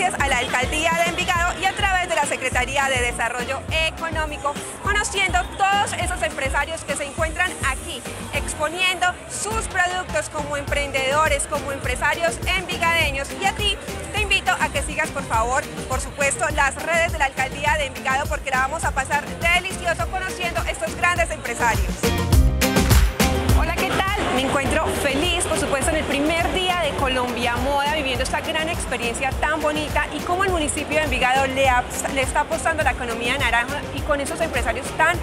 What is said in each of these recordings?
gracias a la Alcaldía de Envigado y a través de la Secretaría de Desarrollo Económico, conociendo todos esos empresarios que se encuentran aquí, exponiendo sus productos como emprendedores, como empresarios envigadeños. Y a ti te invito a que sigas, por favor, por supuesto, las redes de la Alcaldía de Envigado porque la vamos a pasar delicioso conociendo estos grandes empresarios. Hola, ¿qué tal? Me encuentro feliz, por supuesto, en el primer día de Colombia Moda esta gran experiencia tan bonita y cómo el municipio de Envigado le, le está apostando a la economía naranja y con esos empresarios tan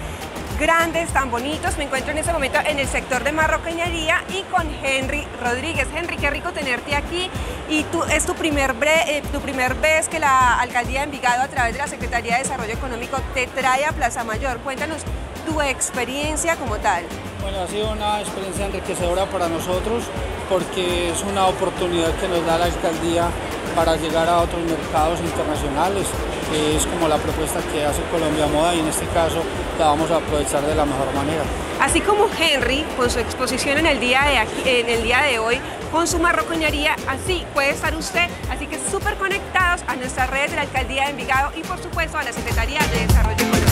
grandes, tan bonitos. Me encuentro en este momento en el sector de marroquinería y con Henry Rodríguez. Henry, qué rico tenerte aquí. Y tú, es tu primer, eh, tu primer vez que la Alcaldía de Envigado a través de la Secretaría de Desarrollo Económico te trae a Plaza Mayor. Cuéntanos tu experiencia como tal. Bueno, ha sido una experiencia enriquecedora para nosotros porque es una oportunidad que nos da la alcaldía para llegar a otros mercados internacionales, que es como la propuesta que hace Colombia Moda y en este caso la vamos a aprovechar de la mejor manera. Así como Henry, con su exposición en el día de, en el día de hoy, con su marrocoñería, así puede estar usted, así que súper conectados a nuestras redes de la Alcaldía de Envigado y por supuesto a la Secretaría de Desarrollo Económico.